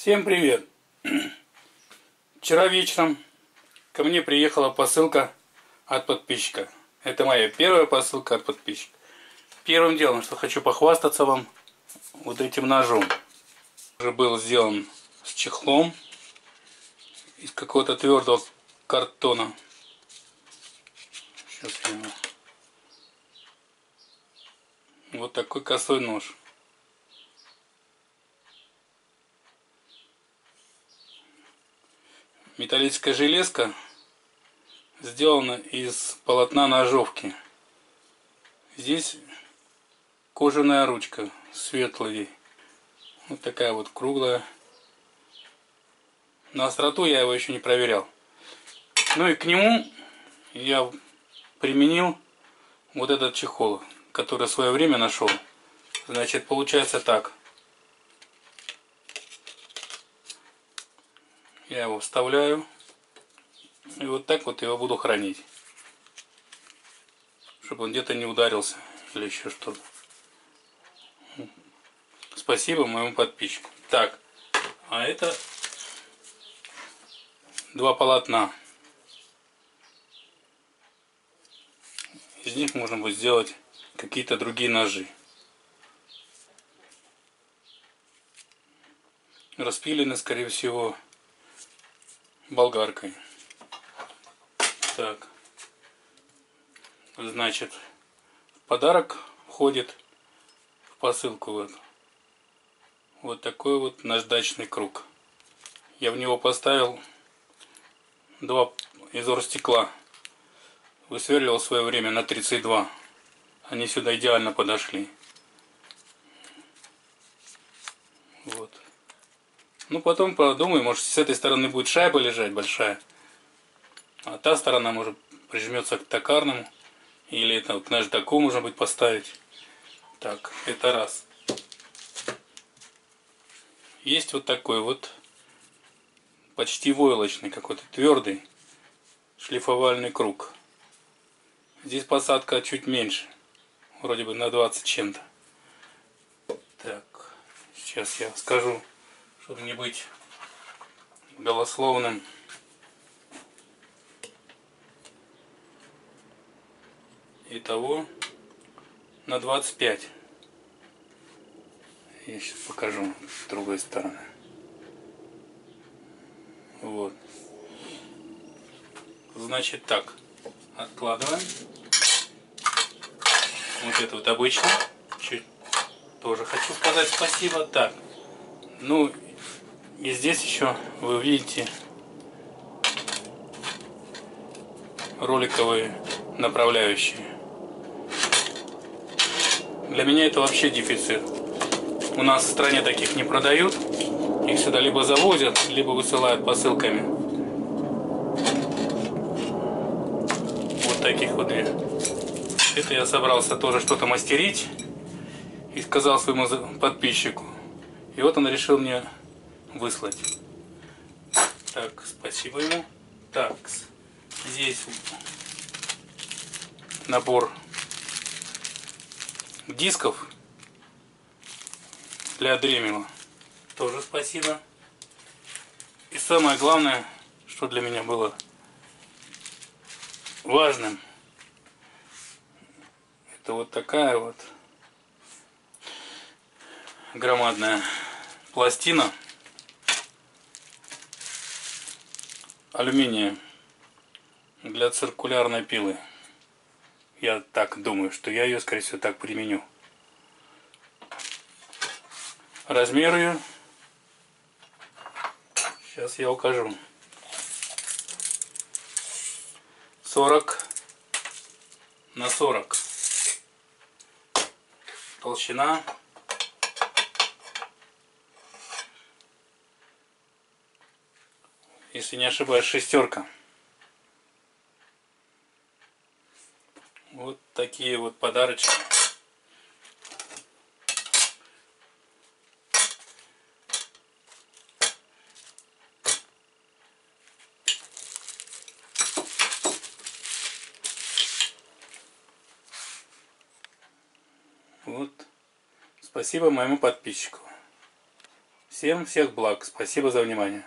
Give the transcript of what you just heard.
Всем привет! Вчера вечером ко мне приехала посылка от подписчика. Это моя первая посылка от подписчика. Первым делом, что хочу похвастаться вам вот этим ножом. Уже был сделан с чехлом из какого-то твердого картона. Сейчас я... Вот такой косой нож. Металлическая железка сделана из полотна ножовки. Здесь кожаная ручка светлая. Вот такая вот круглая. На остроту я его еще не проверял. Ну и к нему я применил вот этот чехол, который в свое время нашел. Значит, получается так. Я его вставляю. И вот так вот его буду хранить. Чтобы он где-то не ударился. Или еще что-то. Спасибо моему подписчику. Так. А это два полотна. Из них можно будет сделать какие-то другие ножи. Распилены, скорее всего, болгаркой. Так. Значит, подарок входит в посылку вот. Вот такой вот наждачный круг. Я в него поставил два из стекла. Высверливал в свое время на 32. Они сюда идеально подошли. Вот. Ну, потом подумай, может, с этой стороны будет шайба лежать большая. А та сторона, может, прижмется к токарному. Или это к наждаку можно будет поставить. Так, это раз. Есть вот такой вот почти войлочный какой-то твердый шлифовальный круг. Здесь посадка чуть меньше. Вроде бы на 20 чем-то. Так, сейчас я скажу чтобы не быть голословным. Итого на 25. Я сейчас покажу с другой стороны. Вот. Значит так. Откладываем. Вот это вот обычно. Чуть тоже хочу сказать спасибо. Так. Ну и здесь еще вы увидите роликовые направляющие. Для меня это вообще дефицит. У нас в стране таких не продают. Их сюда либо завозят, либо высылают посылками. Вот таких вот две. Это я собрался тоже что-то мастерить. И сказал своему подписчику. И вот он решил мне выслать. Так, спасибо ему. Так, здесь набор дисков для дремела. Тоже спасибо. И самое главное, что для меня было важным, это вот такая вот громадная пластина алюминия для циркулярной пилы. Я так думаю, что я ее, скорее всего, так применю. Размер ее сейчас я укажу. 40 на 40. Толщина если не ошибаюсь, шестерка. Вот такие вот подарочки. Вот. Спасибо моему подписчику. Всем всех благ. Спасибо за внимание.